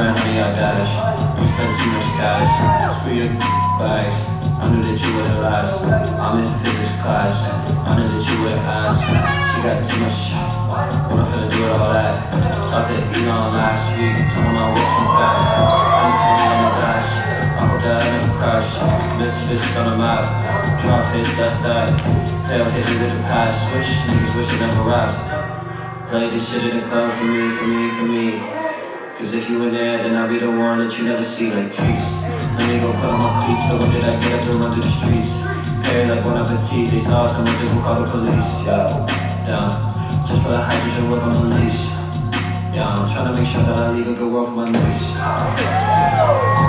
Ran honey, I dash. You spent too much cash. Screw your bags. I knew that you wouldn't last. I'm in physics class. I knew that you wouldn't ask. She got too much. What I'm finna do with all that? Talked to Elon last week. Told him I whip too fast. I need to on the dash. I hope that I never crash. Misfits on the map. Drop hits, that's that. Tail hit me with the pass. Switch, niggas wish I never rap. Play this shit in the club for me, for me, for me. Cause if you were there, then I'll be the one that you never see like jeez. Let me go put on my cleats, so when did I get up and run through the streets? Paired like bon appetit, they saw to go call the police. Yeah, down. Just put a hydrogen whip on the leash. Yeah, I'm trying to make sure that I leave a good world for my niece.